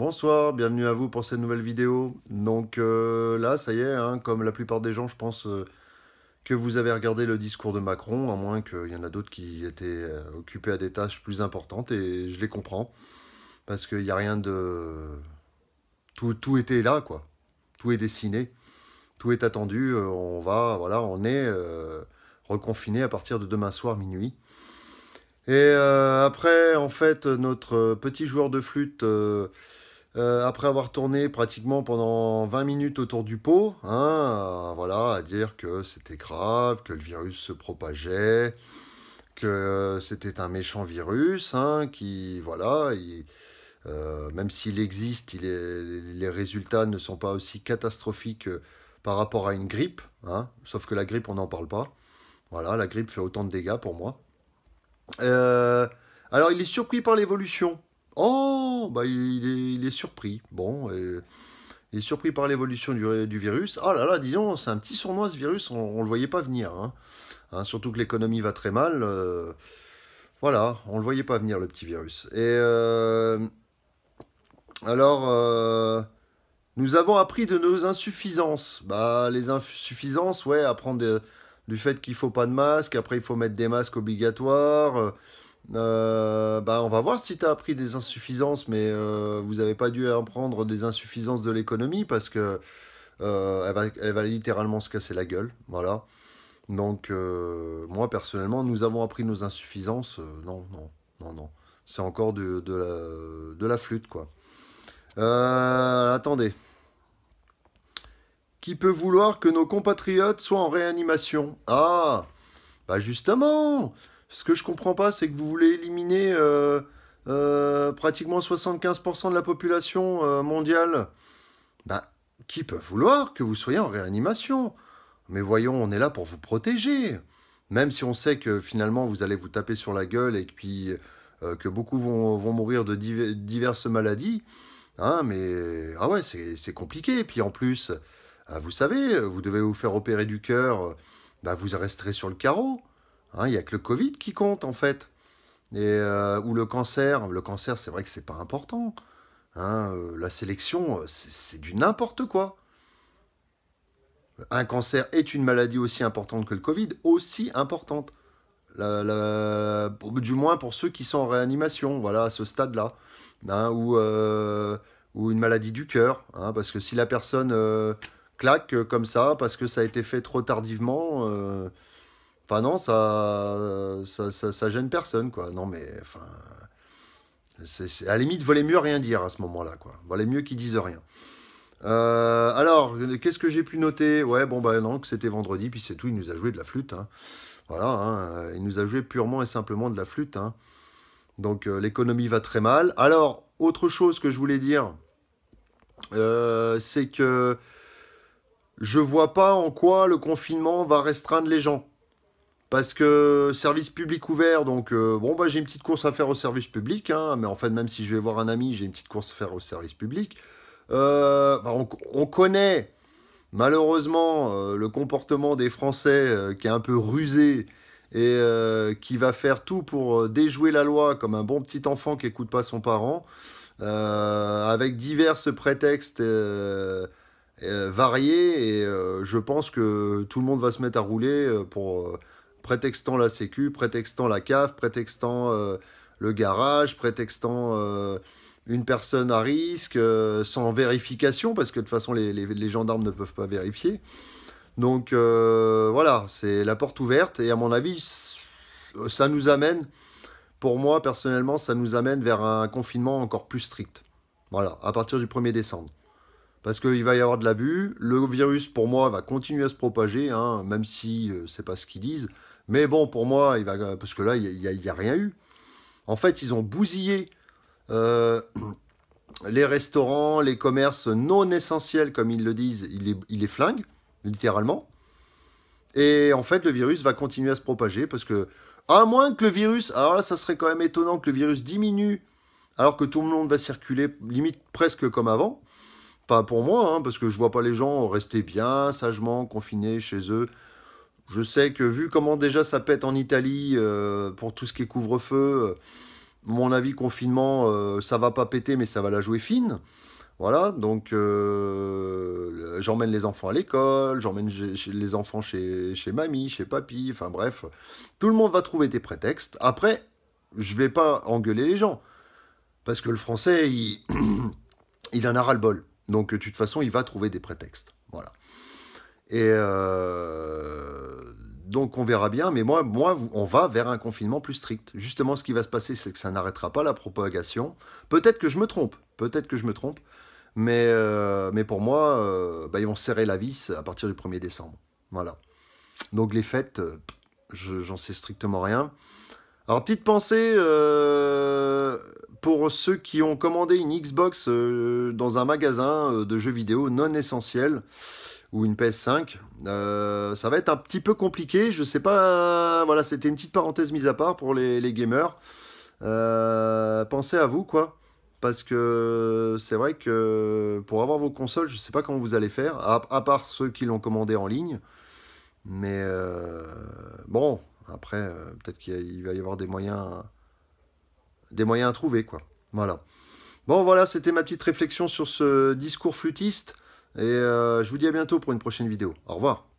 Bonsoir, bienvenue à vous pour cette nouvelle vidéo. Donc euh, là, ça y est, hein, comme la plupart des gens, je pense euh, que vous avez regardé le discours de Macron, à moins qu'il y en a d'autres qui étaient euh, occupés à des tâches plus importantes, et je les comprends. Parce qu'il n'y a rien de... Tout, tout était là, quoi. Tout est dessiné, tout est attendu, on va, voilà, on est reconfiné à partir de demain soir, minuit. Et après, en fait, notre petit joueur de flûte après avoir tourné pratiquement pendant 20 minutes autour du pot, hein, voilà, à dire que c'était grave, que le virus se propageait, que c'était un méchant virus, hein, qui, voilà, euh, même s'il existe, il les résultats ne sont pas aussi catastrophiques par rapport à une grippe, hein, sauf que la grippe, on n'en parle pas. Voilà, la grippe fait autant de dégâts pour moi. Euh, alors, il est surpris par l'évolution. Oh, bah il est, surpris. Bon, il est surpris par l'évolution du, virus. Oh là là, disons, c'est un petit sournois ce virus, on ne le voyait pas venir. Hein. Hein, surtout que l'économie va très mal. Euh, voilà, on ne le voyait pas venir le petit virus. Et euh, alors, euh, nous avons appris de nos insuffisances. Bah, les insuffisances, ouais, apprendre du fait qu'il faut pas de masque, après il faut mettre des masques obligatoires. Euh, bah, on va voir si tu as appris des insuffisances, mais euh, vous n'avez pas dû apprendre des insuffisances de l'économie parce que euh, elle, va, littéralement se casser la gueule. Voilà. Donc, moi personnellement, nous avons appris nos insuffisances. non, non, non, non. C'est encore de, de, la, de, la, flûte, quoi. attendez. Qui peut vouloir que nos compatriotes soient en réanimation? Ah Bah justement ce que je comprends pas, c'est que vous voulez éliminer euh, euh, pratiquement 75% de la population euh, mondiale. Bah, qui peut vouloir que vous soyez en réanimation? Mais voyons, on est là pour vous protéger. Même si on sait que finalement vous allez vous taper sur la gueule et puis que beaucoup vont, mourir de diverses maladies. Hein, mais ah ouais, c'est compliqué. Et puis en plus, vous savez, vous devez vous faire opérer du cœur, bah, vous resterez sur le carreau. Hein, il n'y a que le Covid qui compte, en fait. Et, euh, ou le cancer. Le cancer, c'est vrai que c'est pas important. Hein, euh, la sélection, c'est du n'importe quoi. Un cancer est une maladie aussi importante que le Covid, aussi importante. du moins pour ceux qui sont en réanimation, voilà, à ce stade-là. Hein, ou, euh, ou une maladie du cœur. parce que si la personne claque comme ça, parce que ça a été fait trop tardivement Enfin non, ça ça, ça, gêne personne, quoi. Non mais, enfin... à la limite, valait mieux rien dire à ce moment-là, quoi. Valait mieux qu'ils disent rien. Euh, alors, qu'est-ce que j'ai pu noter? Ouais, bon, bah non, que c'était vendredi, puis c'est tout, il nous a joué de la flûte. Hein. Voilà, hein, il nous a joué purement et simplement de la flûte. Hein. Donc, euh, l'économie va très mal. Alors, autre chose que je voulais dire, euh, c'est que je vois pas en quoi le confinement va restreindre les gens. Parce que service public ouvert, donc euh, bon, bah, j'ai une petite course à faire au service public, hein, mais en fait, même si je vais voir un ami, j'ai une petite course à faire au service public. Euh, bah, on, connaît malheureusement euh, le comportement des Français qui est un peu rusé et qui va faire tout pour déjouer la loi comme un bon petit enfant qui n'écoute pas son parent, avec divers prétextes variés, et je pense que tout le monde va se mettre à rouler pour prétextant la sécu, prétextant la cave, prétextant euh, le garage, prétextant euh, une personne à risque, euh, sans vérification, parce que de toute façon les, gendarmes ne peuvent pas vérifier. Donc voilà, c'est la porte ouverte, et à mon avis, ça nous amène, pour moi personnellement, ça nous amène vers un confinement encore plus strict. Voilà, à partir du 1er décembre parce qu'il va y avoir de l'abus. Le virus, pour moi, va continuer à se propager, hein, même si ce c'est pas ce qu'ils disent. Mais bon, pour moi, il va, parce que là, il n'y a, rien eu. En fait, ils ont bousillé euh, les restaurants, les commerces non essentiels, comme ils le disent, ils les, ils les flinguent, littéralement. Et en fait, le virus va continuer à se propager parce que, à moins que le virus, alors là, ça serait quand même étonnant que le virus diminue alors que tout le monde va circuler limite presque comme avant. Pas pour moi, hein, parce que je vois pas les gens rester bien, sagement, confinés chez eux. Je sais que vu comment déjà ça pète en Italie euh, pour tout ce qui est couvre-feu, mon avis, confinement, euh, ça va pas péter, mais ça va la jouer fine. Voilà, donc euh, j'emmène les enfants à l'école, j'emmène les enfants chez, chez mamie, chez papy, enfin bref, tout le monde va trouver des prétextes. Après, je vais pas engueuler les gens, parce que le français, il, il en a ras-le-bol. Donc de toute façon, il va trouver des prétextes. Voilà. Et euh, donc on verra bien, mais moi, moi, on va vers un confinement plus strict. Justement, ce qui va se passer, c'est que ça n'arrêtera pas la propagation. Peut-être que je me trompe, peut-être que je me trompe, mais, euh, pour moi, euh, bah, ils vont serrer la vis à partir du 1er décembre. Voilà. Donc les fêtes, j'en sais strictement rien. Alors petite pensée pour ceux qui ont commandé une Xbox dans un magasin de jeux vidéo non essentiel ou une PS5. Euh, ça va être un petit peu compliqué. Je sais pas. voilà, c'était une petite parenthèse mise à part pour les, gamers. Euh, pensez à vous, quoi. Parce que c'est vrai que pour avoir vos consoles, je sais pas comment vous allez faire, à, part ceux qui l'ont commandé en ligne. Mais euh, bon, après, peut-être qu'il va y avoir des moyens, des moyens à trouver, quoi. Voilà. Bon, voilà, c'était ma petite réflexion sur ce discours flûtiste. Et euh, je vous dis à bientôt pour une prochaine vidéo. Au revoir.